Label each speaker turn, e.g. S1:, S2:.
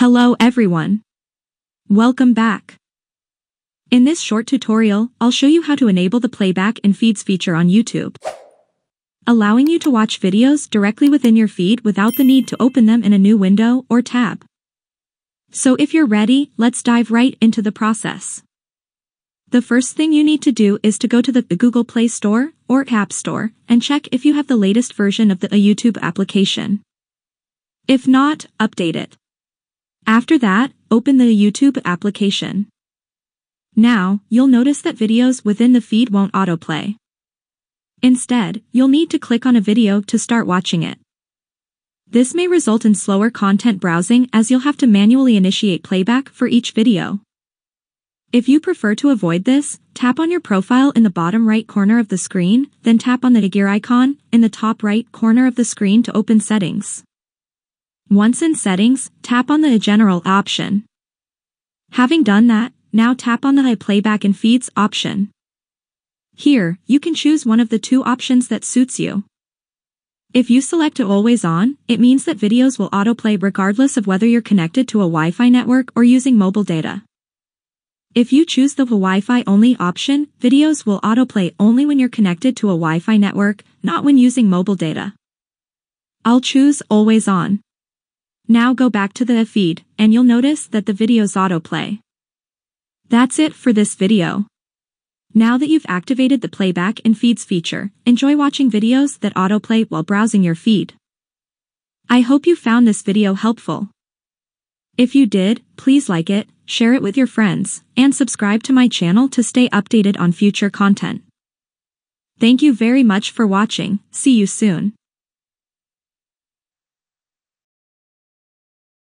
S1: Hello everyone. Welcome back. In this short tutorial, I'll show you how to enable the playback in feeds feature on YouTube. Allowing you to watch videos directly within your feed without the need to open them in a new window or tab. So if you're ready, let's dive right into the process. The first thing you need to do is to go to the Google Play Store or App Store and check if you have the latest version of the YouTube application. If not, update it. After that, open the YouTube application. Now, you'll notice that videos within the feed won't autoplay. Instead, you'll need to click on a video to start watching it. This may result in slower content browsing as you'll have to manually initiate playback for each video. If you prefer to avoid this, tap on your profile in the bottom right corner of the screen, then tap on the gear icon in the top right corner of the screen to open settings. Once in settings, tap on the general option. Having done that, now tap on the playback in feeds option. Here, you can choose one of the two options that suits you. If you select always on, it means that videos will autoplay regardless of whether you're connected to a Wi-Fi network or using mobile data. If you choose the Wi-Fi only option, videos will autoplay only when you're connected to a Wi-Fi network, not when using mobile data. I'll choose always on. Now go back to the feed, and you'll notice that the videos autoplay. That's it for this video. Now that you've activated the playback in feeds feature, enjoy watching videos that autoplay while browsing your feed. I hope you found this video helpful. If you did, please like it, share it with your friends, and subscribe to my channel to stay updated on future content. Thank you very much for watching, see you soon.